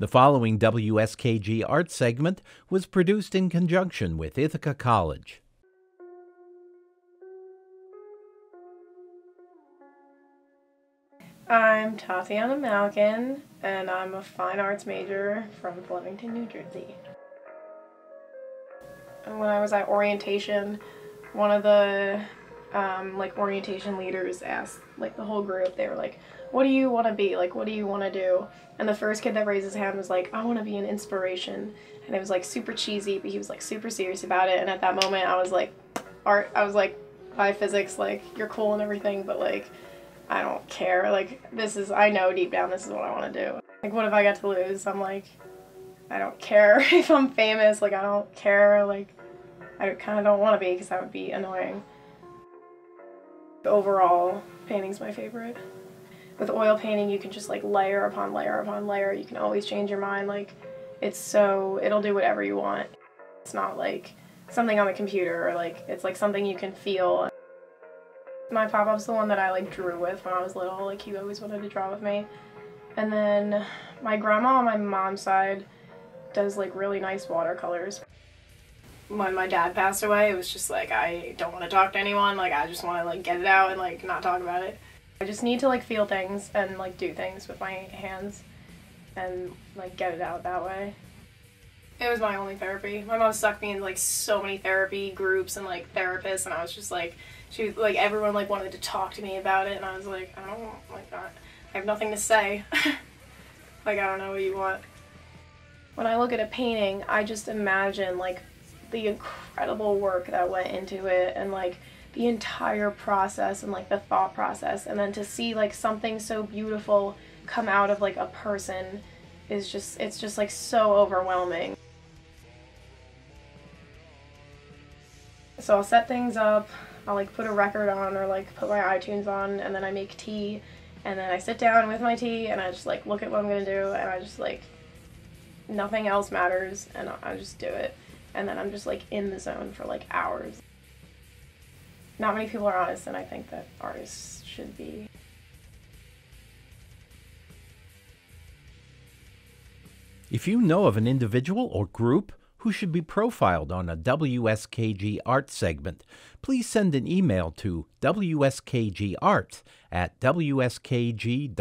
The following WSKG art segment was produced in conjunction with Ithaca College. I'm Tatiana Malkin, and I'm a fine arts major from Bloomington, New Jersey. And when I was at orientation, one of the um, like orientation leaders asked like the whole group, they were like, what do you want to be? Like, what do you want to do? And the first kid that raised his hand was like, I want to be an inspiration. And it was like super cheesy, but he was like super serious about it. And at that moment, I was like, art, I was like, hi physics, like, you're cool and everything, but like, I don't care. Like, this is, I know deep down this is what I want to do. Like, what if I got to lose? I'm like, I don't care if I'm famous. Like, I don't care. Like, I kind of don't want to be because that would be annoying. Overall, painting's my favorite. With oil painting, you can just like layer upon layer upon layer. You can always change your mind. Like, it's so, it'll do whatever you want. It's not like something on the computer or like, it's like something you can feel. My pop-up's the one that I like drew with when I was little, like he always wanted to draw with me. And then my grandma on my mom's side does like really nice watercolors. When my dad passed away, it was just like I don't want to talk to anyone, like I just want to like get it out and like not talk about it. I just need to like feel things and like do things with my hands and like get it out that way. It was my only therapy. My mom stuck me in like so many therapy groups and like therapists and I was just like she like everyone like wanted to talk to me about it and I was like I don't like that. I have nothing to say. like I don't know what you want. When I look at a painting, I just imagine like the incredible work that went into it and like the entire process and like the thought process. And then to see like something so beautiful come out of like a person is just it's just like so overwhelming. So I'll set things up, I'll like put a record on or like put my iTunes on and then I make tea. And then I sit down with my tea and I just like look at what I'm gonna do and I just like nothing else matters and I just do it and then I'm just like in the zone for like hours. Not many people are honest and I think that artists should be. If you know of an individual or group who should be profiled on a WSKG art segment, please send an email to wskgart at wskg.org.